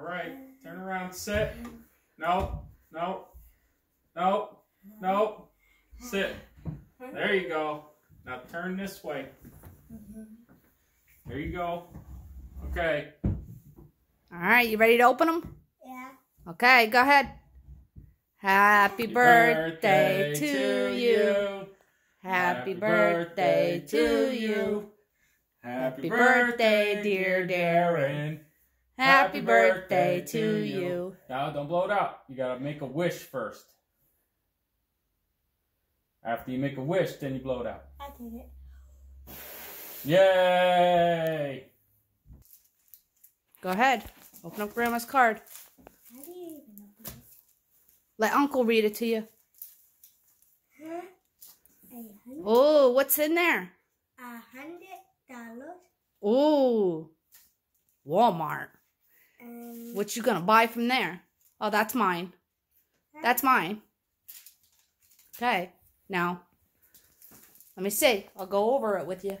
All right. Turn around. Sit. No. No. No. No. Sit. There you go. Now turn this way. There you go. Okay. All right, you ready to open them? Yeah. Okay, go ahead. Happy birthday to you. Happy birthday to you. Happy birthday, dear Darren. Happy birthday to you. Now, don't blow it out. You gotta make a wish first. After you make a wish, then you blow it out. I did it. Yay! Go ahead. Open up Grandma's card. How do you even open it? Let Uncle read it to you. Huh? Oh, what's in there? A hundred dollars. Oh, Walmart. And What you gonna buy from there? Oh, that's mine. That's mine. Okay, now, let me see. I'll go over it with you.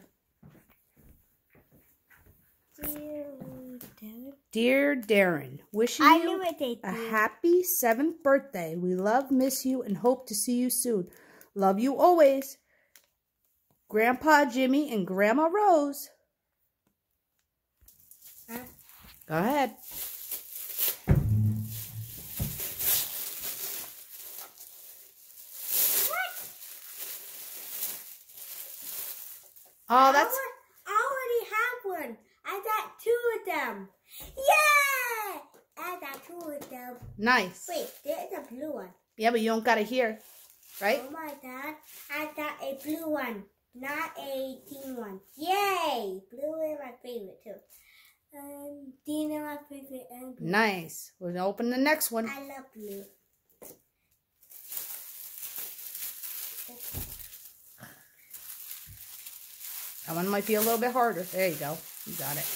Dear Darren. Dear Darren, wishing I you a happy seventh birthday. We love, miss you, and hope to see you soon. Love you always. Grandpa Jimmy and Grandma Rose. Huh? Go ahead. Oh, that's I already have one. I got two of them. Yeah! I got two of them. nice. Wait, there's a blue one. Yeah, but you don't got it here, right? Oh my god. I got a blue one, not a green one. Yay! Blue is my favorite too. Um, my favorite. Nice. We'll open the next one. I love blue. That one might be a little bit harder. There you go. You got it.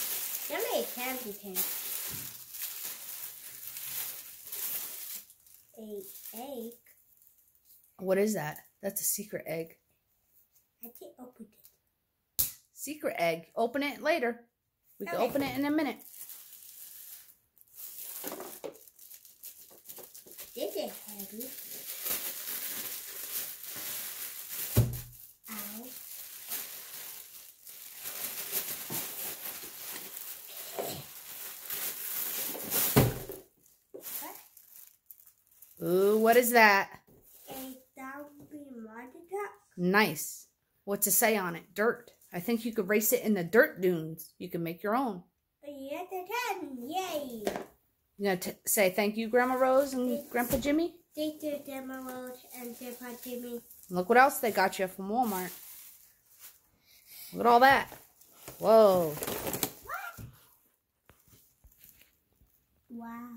Me a candy cane. A egg. What is that? That's a secret egg. I did open it. Secret egg. Open it later. We can Okay. open it in a minute. This is heavy. Ow. What? Ooh, what is that? A zombie truck? Nice. What's it say on it? Dirt. I think you could race it in the dirt dunes. You can make your own. Three out. Yay. You going to say thank you, Grandma Rose and thank Grandpa Jimmy? Thank you, Grandma Rose and Grandpa Jimmy. Look what else they got you from Walmart. Look at all that. Whoa. What? Wow.